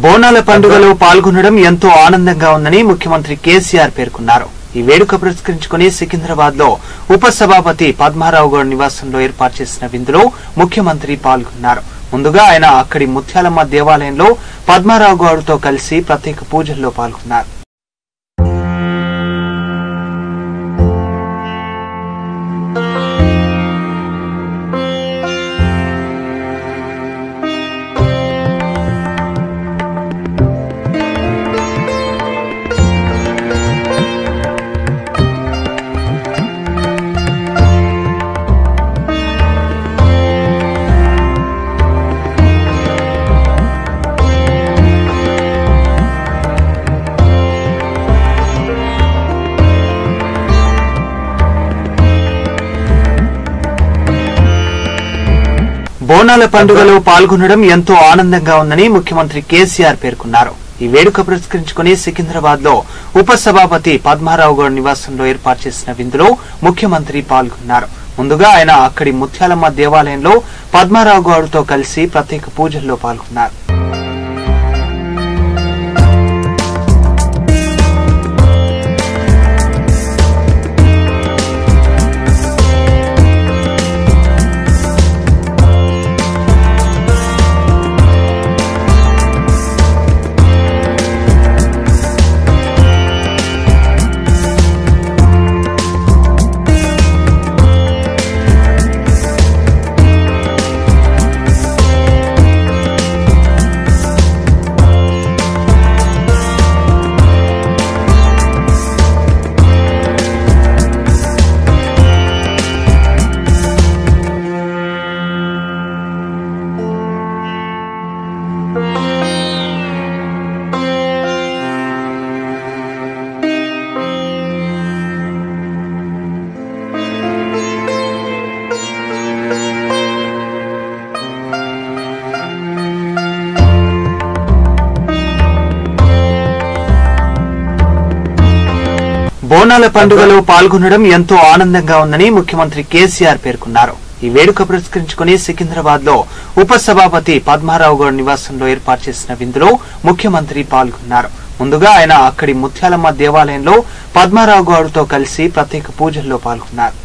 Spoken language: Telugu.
బోనాల పండుగలో పాల్గొనడం ఎంతో ఆనందంగా ఉందని ముఖ్యమంత్రి కేసీఆర్ పేర్కొన్నారు. ఈ వేడుక పురస్కరించుకుని సికింద్రాబాద్లో ఉప సభాపతి పద్మారావు గౌడ్ నివాసంలో ఏర్పాటు చేసిన విందులో ముఖ్యమంత్రి పాల్గొన్నారు. ముందుగా ఆయన అక్కడి ముత్యాలమ్మ దేవాలయంలో పద్మారావు గౌడ్తో కలిసి ప్రత్యేక పూజల్లో పాల్గొన్నారు. బోనాల పండుగలో పాల్గొనడం ఎంతో ఆనందంగా ఉందని ముఖ్యమంత్రి కేసీఆర్ పేర్కొన్నారు. ఈ వేడుక పురస్కరించుకుని సికింద్రాబాద్లో ఉప సభాపతి పద్మారావు గౌడ్ నివాసంలో ఏర్పాటు చేసిన విందులో ముఖ్యమంత్రి పాల్గొన్నారు. ముందుగా ఆయన అక్కడి ముత్యాలమ్మ దేవాలయంలో పద్మారావు గౌడ్తో కలిసి ప్రత్యేక పూజల్లో పాల్గొన్నారు. బోనాల పండుగలో పాల్గొనడం ఎంతో ఆనందంగా ఉందని ముఖ్యమంత్రి కేసీఆర్ పేర్కొన్నారు. ఈ వేడుక పురస్కరించుకుని సికింద్రాబాద్లో ఉప సభాపతి పద్మారావు గౌడ్ నివాసంలో ఏర్పాటు చేసిన విందులో ముఖ్యమంత్రి పాల్గొన్నారు. ముందుగా ఆయన అక్కడి ముత్యాలమ్మ దేవాలయంలో పద్మారావు గౌడ్తో కలిసి ప్రత్యేక పూజల్లో పాల్గొన్నారు.